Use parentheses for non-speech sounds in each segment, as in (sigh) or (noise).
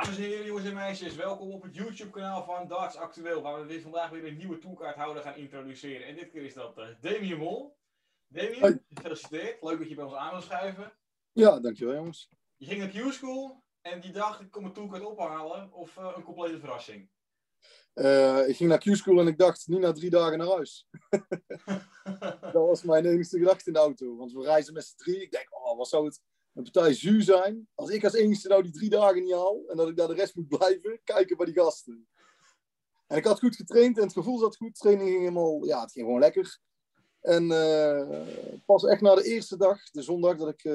Dames en heren, jongens en meisjes, welkom op het YouTube-kanaal van Darts Actueel, waar we weer vandaag weer een nieuwe toolkaarthouder gaan introduceren. En dit keer is dat uh, Damien Mol. Damien, Hoi. gefeliciteerd. Leuk dat je bij ons aan wil schuiven. Ja, dankjewel jongens. Je ging naar Q-School en die dacht, ik kom een toolkaart ophalen of eh, een complete verrassing. Eh, ik ging naar Q-School en ik dacht niet na drie dagen naar huis. (laughs) dat was mijn enige gedachte in de auto. Want we reizen met z'n drie. Ik denk, oh, wat zou het een partij zuur zijn als ik als enige nou die drie dagen niet haal en dat ik daar de rest moet (laughs) blijven kijken bij die gasten. En ik had goed getraind en het gevoel zat goed. Training ging helemaal, ja, het ging gewoon lekker. En eh, pas echt na de eerste dag, de zondag, dat ik eh,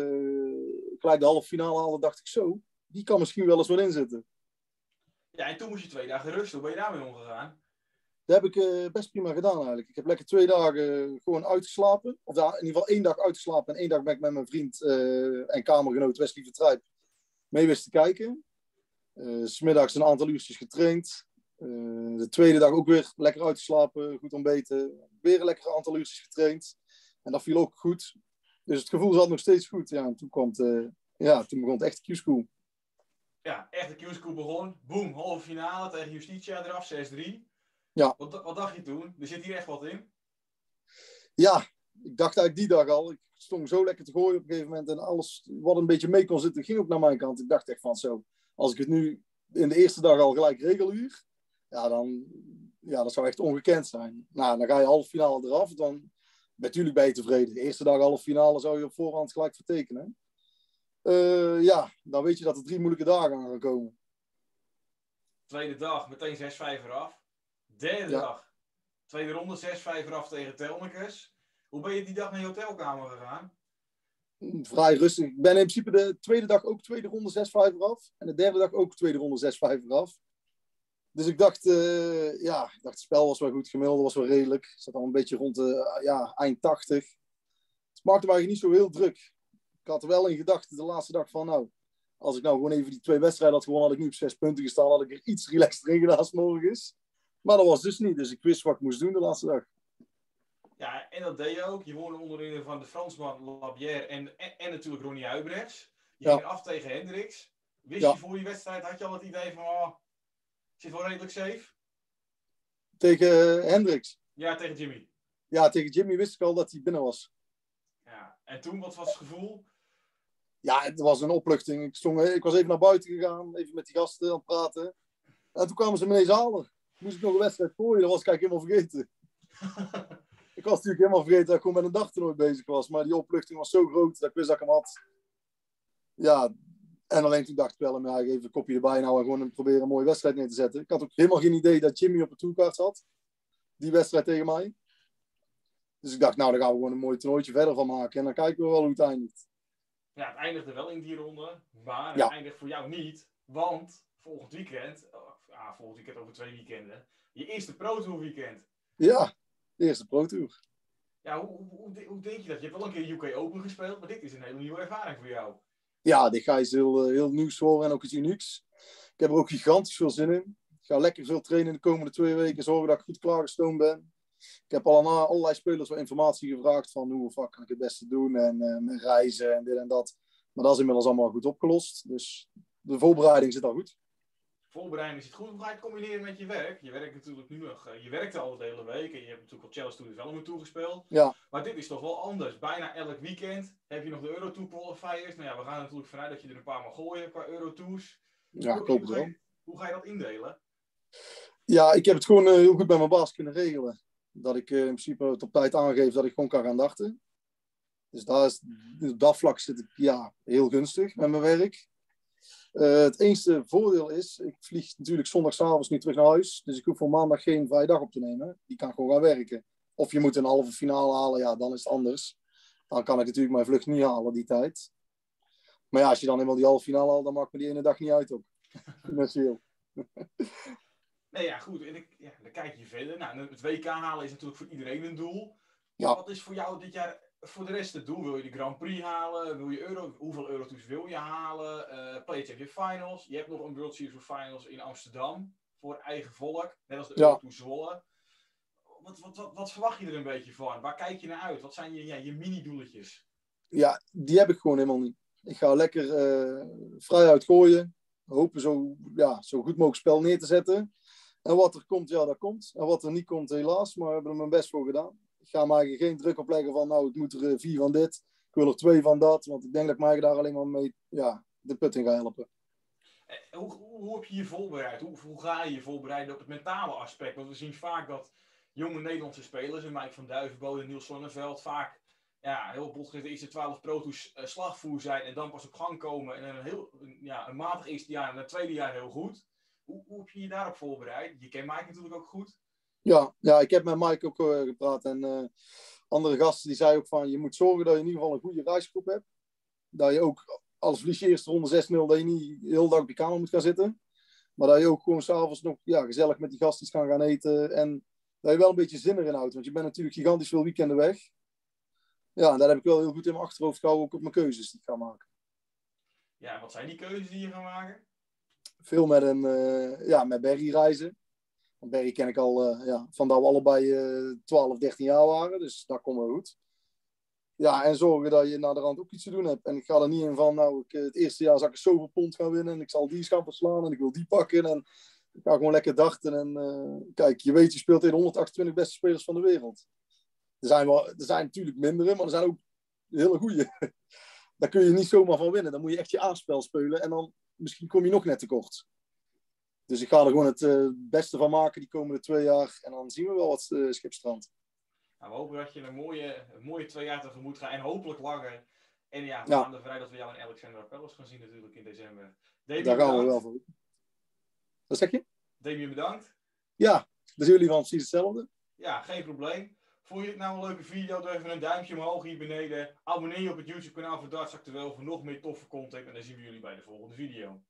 gelijk de halve finale haalde, dacht ik zo, die kan misschien wel eens wat inzitten. Ja, en toen moest je twee dagen rusten. Hoe ben je daarmee omgegaan? Dat heb ik eh, best prima gedaan eigenlijk. Ik heb lekker twee dagen gewoon uitgeslapen. Of in ieder geval één dag uitgeslapen. En één dag ben ik met mijn vriend eh, en kamergenoot Wesley Vertrijp mee wist te kijken. Uh, Smiddags een aantal uurtjes getraind. Eh, de tweede dag ook weer lekker uitgeslapen, goed ontbeten. Weer een aantal uurtjes getraind. En dat viel ook goed. Dus het gevoel zat nog steeds goed. Ja, en toen, kwam het, eh, ja, toen begon het echt Q-School. Ja, echt de Q-School begon. Boom, halve finale tegen Justitia eraf, 6-3. Ja. Wat, wat dacht je toen? Er zit hier echt wat in. Ja, ik dacht eigenlijk die dag al. Ik stond zo lekker te gooien op een gegeven moment. En alles wat een beetje mee kon zitten, ging ook naar mijn kant. Ik dacht echt van zo, als ik het nu in de eerste dag al gelijk regulier, ja, dan ja, dat zou echt ongekend zijn. Nou, dan ga je halve finale eraf, dan natuurlijk ben je tevreden. De eerste dag halve finale zou je op voorhand gelijk vertekenen. Uh, ja, dan weet je dat er drie moeilijke dagen aan gaan komen. Tweede dag, meteen 6-5 eraf. Derde Ja. dag, tweede ronde, 6-5 eraf tegen Telmekes. Hoe ben je die dag naar je hotelkamer gegaan? Vrij rustig. Ik ben in principe de tweede dag ook tweede ronde 6-5 eraf. En de derde dag ook tweede ronde 6-5 eraf. Dus ik dacht, eh, ja, ik dacht, het spel was wel goed, gemiddelde was wel redelijk. Ik zat al een beetje rond de ja, eind 80. Het maakte me eigenlijk niet zo heel druk. Ik had er wel in gedachten de laatste dag van, nou, als ik nou gewoon even die twee wedstrijden had gewonnen, had ik nu op zes punten gestaan, had ik er iets relaxter in gedaan als mogelijk is. Maar dat was dus niet, dus ik wist wat ik moest doen de laatste dag. Ja, en dat deed je ook. Je woonde onderin van de Fransman Labière en, en, en natuurlijk Ronnie Huibrechts. Je Ja. ging af tegen Hendricks. Wist Ja. je voor die wedstrijd, had je al het idee van, oh, ik zit wel redelijk safe? Tegen eh, Hendricks. Ja, tegen Jimmy. Ja, tegen Jimmy wist ik al dat hij binnen was. Ja. En toen, wat was het gevoel? Ja, het was een opluchting. Ik, stond, ik was even naar buiten gegaan, even met die gasten aan het praten. En toen kwamen ze me ineens halen. Moest ik nog een wedstrijd gooien, dat was ik eigenlijk helemaal vergeten. (laughs) ik was natuurlijk helemaal vergeten dat ik gewoon met een dagtoernooi bezig was. Maar die opluchting was zo groot dat ik wist dat ik hem had. Ja, en alleen toen dacht ik wel, ja, even een kopje erbij nou en gewoon proberen een mooie wedstrijd neer te zetten. Ik had ook helemaal geen idee dat Jimmy op de toolkaart zat. Die wedstrijd tegen mij. Dus ik dacht, nou, daar gaan we gewoon een mooi toernooitje verder van maken. En dan kijken we wel hoe het eindigt. Ja, het eindigde wel in die ronde, maar het Ja. eindigt voor jou niet. Want volgend weekend, oh, ah, volgend weekend over twee weekenden, je eerste Pro Tour weekend. Ja, de eerste Pro Tour. Ja, hoe, hoe, hoe, denk je dat? Je hebt wel een keer UK Open gespeeld, maar dit is een hele nieuwe ervaring voor jou. Ja, dit ga je heel, eh, heel nieuws horen en ook iets unieks. Ik heb er ook gigantisch veel zin in. Ik ga lekker veel trainen in de komende twee weken. Zorgen dat ik goed klaargestoomd ben. Ik heb al aan allerlei spelers wat informatie gevraagd van hoe wat kan ik het beste doen. En eh, reizen en dit en dat. Maar dat is inmiddels allemaal goed opgelost. Dus de voorbereiding zit al goed. Voorbereiding zit goed. Hoe ga je het combineren met je werk? Je werkt natuurlijk nu nog, eh, je werkte al de hele week en je hebt natuurlijk al Challenge Tour Development Tour gespeeld. Ja. Maar dit is toch wel anders. Bijna elk weekend heb je nog de Euro Tour qualifiers. Nou ja, we gaan er natuurlijk vanuit dat je er een paar mag gooien qua Euro Tours. Ja, het ga wel. je, hoe ga je dat indelen? Ja, ik heb het gewoon eh, heel goed bij mijn baas kunnen regelen. Dat ik eh, in principe het op tijd aangeef dat ik gewoon kan gaan darten. Dus daar is, op dat vlak zit ik ja, heel gunstig met mijn werk. Eh, het enige voordeel is, ik vlieg natuurlijk zondagavond nu terug naar huis. Dus ik hoef voor maandag geen vrije dag op te nemen. Die kan gewoon gaan werken. Of je moet een halve finale halen, ja, dan is het anders. Dan kan ik natuurlijk mijn vlucht niet halen die tijd. Maar ja, als je dan eenmaal die halve finale haalt, dan maakt me die ene dag niet uit ook. (laughs) Financieel. (laughs) Nee, ja, goed. En ik, ja, dan kijk je verder. Nou, het WK halen is natuurlijk voor iedereen een doel. Ja. Wat is voor jou dit jaar voor de rest het doel? Wil je de Grand Prix halen? Wil je Euro, hoeveel Eurotours wil je halen? Eh Play Finals. Je hebt nog een World Series of Finals in Amsterdam. Voor eigen volk. Net als de Ja. Eurotour Zwolle. Wat, wat, wat, wat verwacht je er een beetje van? Waar kijk je naar uit? Wat zijn je, ja, je mini-doeletjes? ja, die heb ik gewoon helemaal niet. Ik ga lekker eh vrij uit gooien. hopen zo, ja, zo goed mogelijk spel neer te zetten. En wat er komt, ja, dat komt. En wat er niet komt, helaas. Maar we hebben er mijn best voor gedaan. Ga maar geen druk op leggen van, nou, ik moet er vier van dit. Ik wil er twee van dat. Want ik denk dat ik daar alleen maar mee ja, de put in ga helpen. Hoe, hoe, heb je je voorbereid? Hoe, hoe ga je je voorbereiden op het mentale aspect? Want we zien vaak dat jonge Nederlandse spelers, en Mike van Duivenbode en Niels Sonneveld, vaak ja, heel bot de eerste 12 proto's uh, slagvoer zijn en dan pas op gang komen. En een, heel, ja, een matig eerste jaar en een tweede jaar heel goed. Hoe, hoe heb je je daarop voorbereid? Je kent Mike natuurlijk ook goed. Ja, ja ik heb met Mike ook uh, gepraat. En uh, andere gasten die zeiden ook van... Je moet zorgen dat je in ieder geval een goede reisgroep hebt. Dat je ook, als verlies je eerst ronde 6-0... Dat je niet heel dag op je kamer moet gaan zitten. Maar dat je ook gewoon s'avonds nog ja, gezellig met die gasten kan gaan eten. En dat je wel een beetje zin erin houdt. Want je bent natuurlijk gigantisch veel weekenden weg. Ja, en daar heb ik wel heel goed in mijn achterhoofd gehouden. Ook op mijn keuzes die ik ga maken. Ja, wat zijn die keuzes die je gaat maken? veel met, een, uh, ja, met Barry reizen. Want Barry ken ik al uh, ja, van dat we allebei uh, 12, 13 jaar waren. Dus dat komt wel goed. Ja, en zorgen dat je naar de rand ook iets te doen hebt. En ik ga er niet in van, nou, ik, het eerste jaar zal ik zoveel pond gaan winnen. En ik zal die gaan verslaan en ik wil die pakken. En ik ga gewoon lekker dachten. En kijk, je weet, je speelt tegen 128 beste spelers van de wereld. Er zijn, wel, er zijn natuurlijk mindere, maar er zijn ook hele goede. (laughs) Daar kun je niet zomaar van winnen. Dan moet je echt je aanspel spelen. En dan misschien kom je nog net tekort. Dus ik ga er gewoon het uh, beste van maken die komende twee jaar. En dan zien we wel wat uh, schipstrand. Nou, we hopen dat je een mooie, een mooie twee jaar tegemoet gaat. En hopelijk langer. En ja, we gaan uit dat we jou en Alexander Appellos gaan zien natuurlijk in december. Damien, Daar gaan bedankt. we wel voor. Wat zeg je? Damien, bedankt. Ja, dan zien jullie van precies hetzelfde. Ja, geen probleem. Vond je het nou een leuke video? Doe even een duimpje omhoog hier beneden. Abonneer je op het YouTube kanaal voor Darts Actueel voor nog meer toffe content. En dan zien we jullie bij de volgende video.